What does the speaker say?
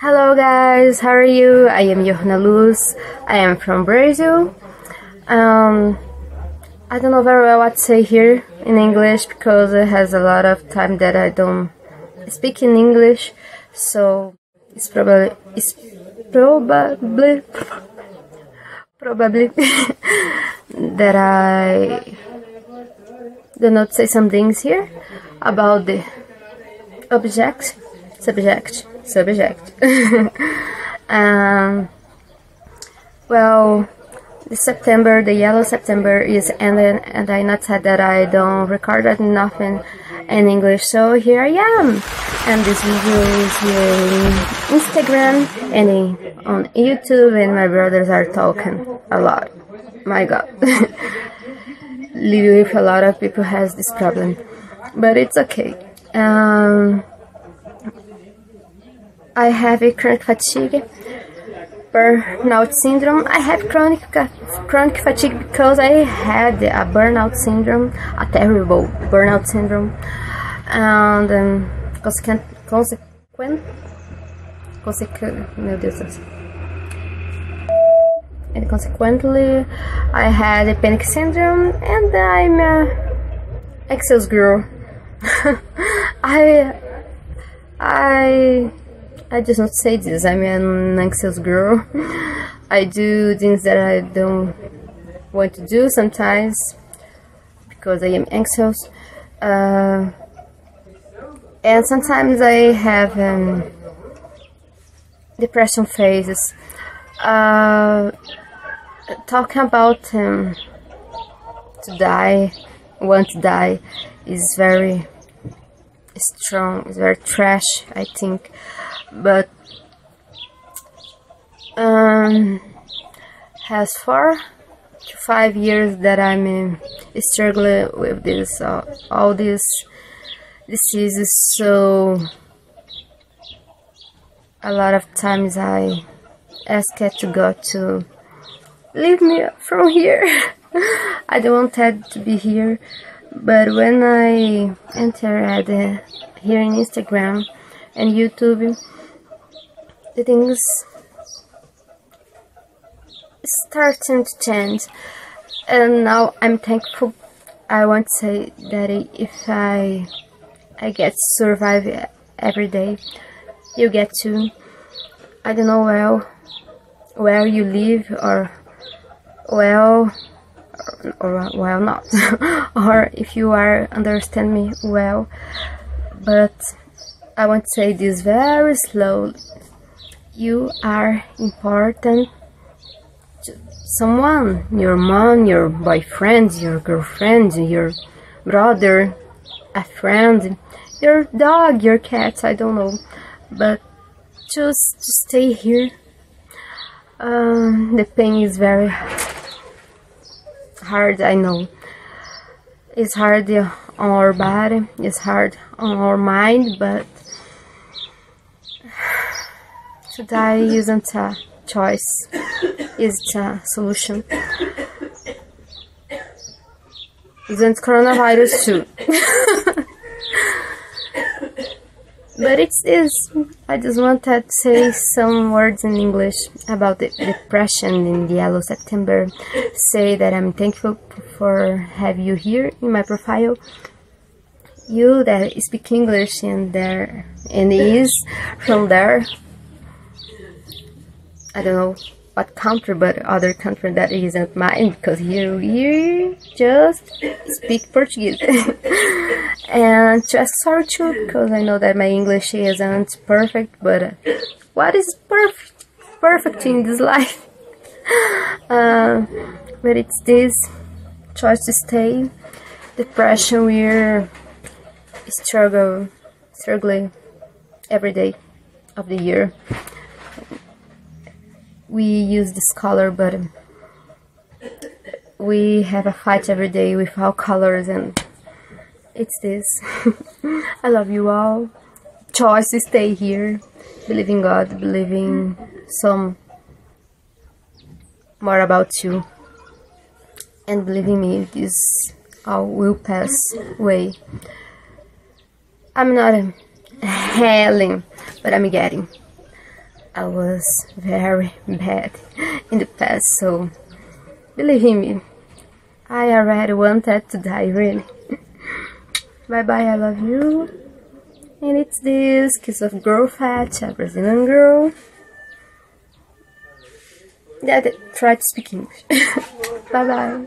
Hello guys, how are you? I am Yohanna Luz. I am from Brazil. Um, I don't know very well what to say here in English because it has a lot of time that I don't speak in English, so it's probably it's probably probably that I do not say some things here about the object, subject, subject. um, well, September, the yellow September is ending, and I not said that I don't record nothing in English, so here I am. And this video is in Instagram and on YouTube, and my brothers are talking a lot. My God. living with a lot of people has this problem, but it's okay. Um, I have a chronic fatigue, burnout syndrome. I have chronic chronic fatigue because I had a burnout syndrome, a terrible burnout syndrome, and um, consequent, consequent, consequent, meu Deus and consequently I had a panic syndrome and I'm a anxious girl. I I I just don't say this. I'm an anxious girl. I do things that I don't want to do sometimes because I am anxious. Uh, and sometimes I have um, depression phases. Uh, talking about um, to die, want to die, is very strong. It's very trash, I think. But um, has four to five years that I'm um, struggling with this, uh, all these diseases. So a lot of times I ask to God to leave me from here. I don't want Ted to be here. But when I enter at the, here in Instagram and YouTube, the things starting to change. And now I'm thankful. I want to say that if I I get to survive every day, you get to. I don't know well where you live or well or well not. Or if you are understand me well. But I want to say this very slow. You are important to someone. Your mom your boyfriend your girlfriend your brother a friend your dog your cat I don't know. But just stay here um, the pain is very I know. It's hard on our body, it's hard on our mind, but to die isn't a choice, it's a solution. Isn't coronavirus too? but it's is I just wanted to say some words in English about the depression in the yellow September. Say that I'm thankful for have you here in my profile. You that speak English and there and is from there. I don't know what country, but other country that isn't mine because here we just speak Portuguese. and just sorry too because I know that my English isn't perfect, but what is perfect perfect in this life? uh, but it's this choice to stay, depression. We're struggle struggling every day of the year we use this color but we have a fight every day with our colors and it's this. I love you all. Choice to stay here. Believe in God. Believing some more about you. And believing me. This all will pass away I'm not healing, but I'm getting. I was very bad in the past, so believe me, I already wanted to die, really. bye bye, I love you. And it's this kiss of girl a Brazilian girl. Yeah, tried to speak English. bye bye.